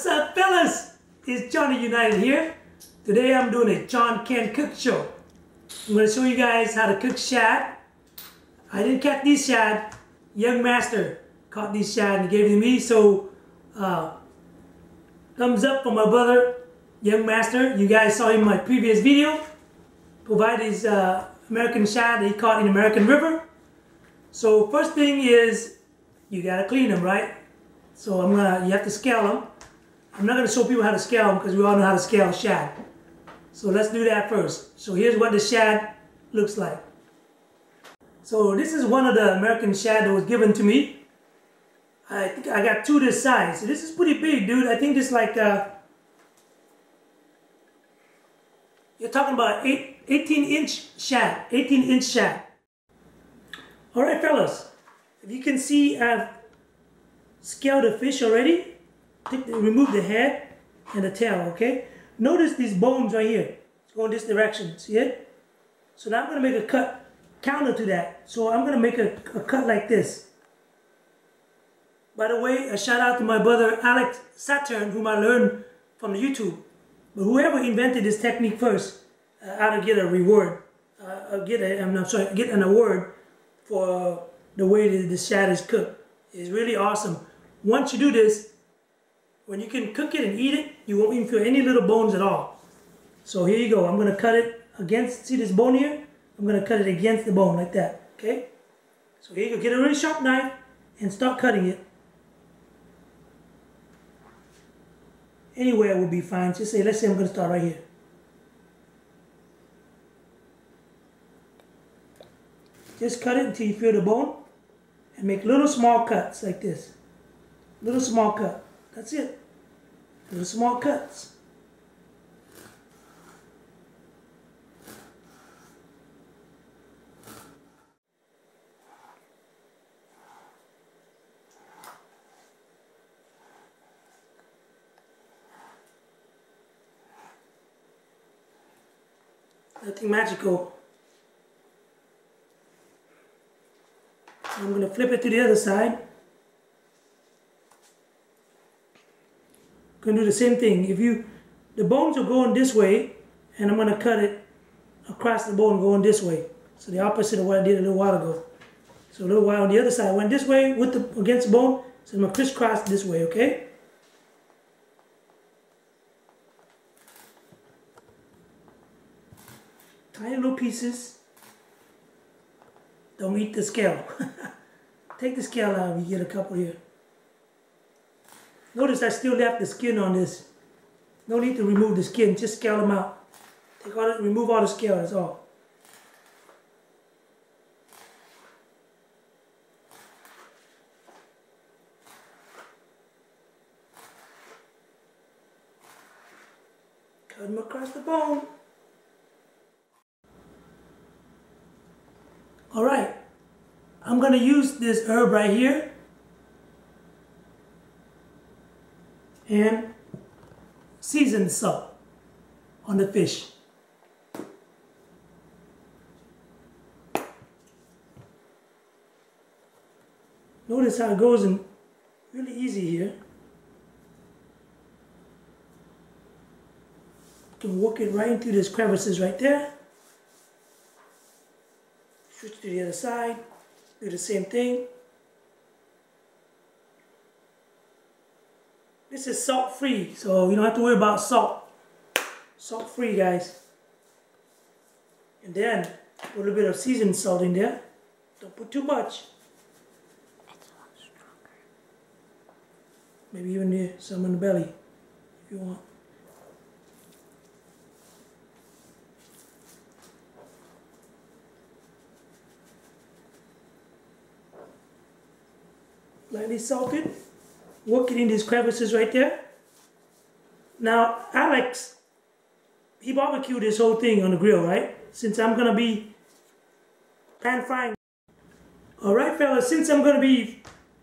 What's up, fellas? It's Johnny United here. Today I'm doing a John Can Cook Show. I'm going to show you guys how to cook shad. I didn't catch these shad. Young Master caught these shad and gave them to me. So, uh, thumbs up for my brother, Young Master. You guys saw him in my previous video. Provide his uh, American shad that he caught in American River. So first thing is, you gotta clean them, right? So I'm gonna, you have to scale them. I'm not gonna show people how to scale them because we all know how to scale shad. So let's do that first. So here's what the shad looks like. So this is one of the American shad that was given to me. I think I got two this size. So this is pretty big, dude. I think this like, uh, you're talking about eight, 18 inch shad, 18 inch shad. All right, fellas, if you can see I've scaled the fish already, Take remove the head and the tail, okay? Notice these bones right here. It's going this direction, see it? So now I'm gonna make a cut counter to that. So I'm gonna make a, a cut like this. By the way, a shout out to my brother Alex Saeteurn, whom I learned from YouTube. But whoever invented this technique first, uh, ought to get a reward. Uh, get a, I'm not sorry, get an award for the way that the shad is cooked. It's really awesome. Once you do this, when you can cook it and eat it, you won't even feel any little bones at all. So here you go. I'm going to cut it against, see this bone here? I'm going to cut it against the bone like that, okay? So here you go. Get a really sharp knife and start cutting it. Anywhere would be fine. Just say, let's say I'm going to start right here. Just cut it until you feel the bone and make little small cuts like this. Little small cut. That's it. Little small cuts. Nothing magical. I'm going to flip it to the other side. Going to do the same thing. If you, the bones are going this way, and I'm going to cut it across the bone going this way. So the opposite of what I did a little while ago. So a little while on the other side, I went this way with the against the bone, so I'm going to crisscross this way, okay? Tiny little pieces. Don't eat the scale. Take the scale out you get a couple here. Notice I still left the skin on this. No need to remove the skin, just scale them out. Take all the, remove all the scale, that's all. Cut them across the bone. All right, I'm gonna use this herb right here and seasoned salt on the fish. Notice how it goes in really easy here. Can work it right into these crevices right there. Switch to the other side, do the same thing. This is salt free, so you don't have to worry about salt. Salt free, guys. And then a little bit of seasoned salt in there. Don't put too much. Maybe even some in the belly if you want. Lightly salted working in these crevices right there. Now, Alex, he barbecued this whole thing on the grill, right? Since I'm gonna be pan frying. All right, fellas, since I'm gonna be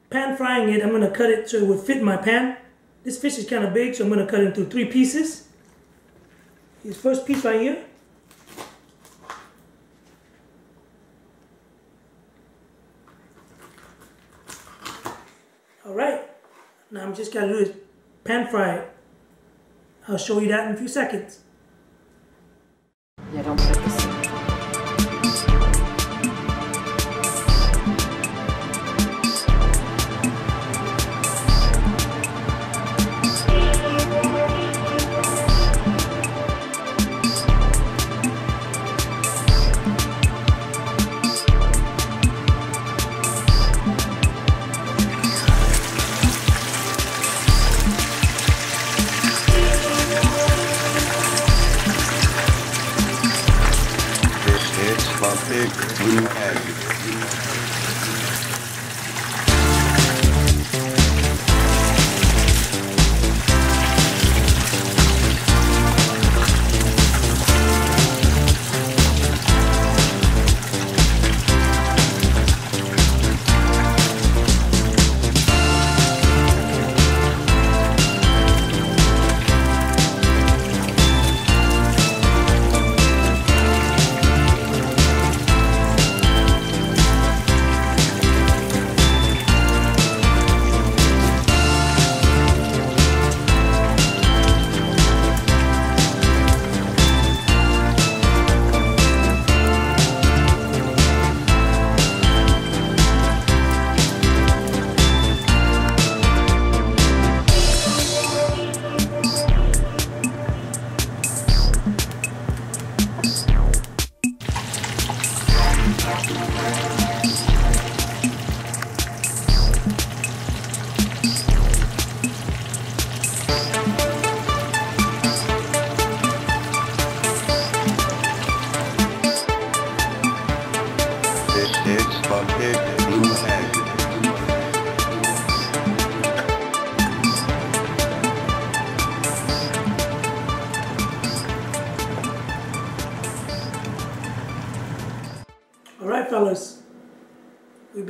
pan frying it, I'm gonna cut it so it would fit my pan. This fish is kind of big, so I'm gonna cut it into three pieces. This first piece right here. All right. Now I'm just gonna do is pan fry it. I'll show you that in a few seconds.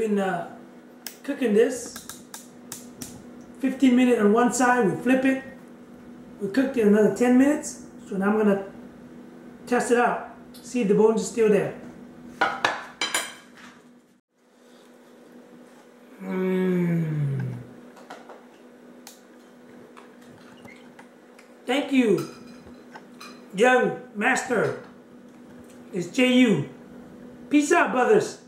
Been uh, cooking this. 15 minutes on one side, we flip it. We cooked it another 10 minutes. So now I'm gonna test it out. See if the bones are still there. Mmm. Thank you, young master. It's J.U. Peace out, brothers.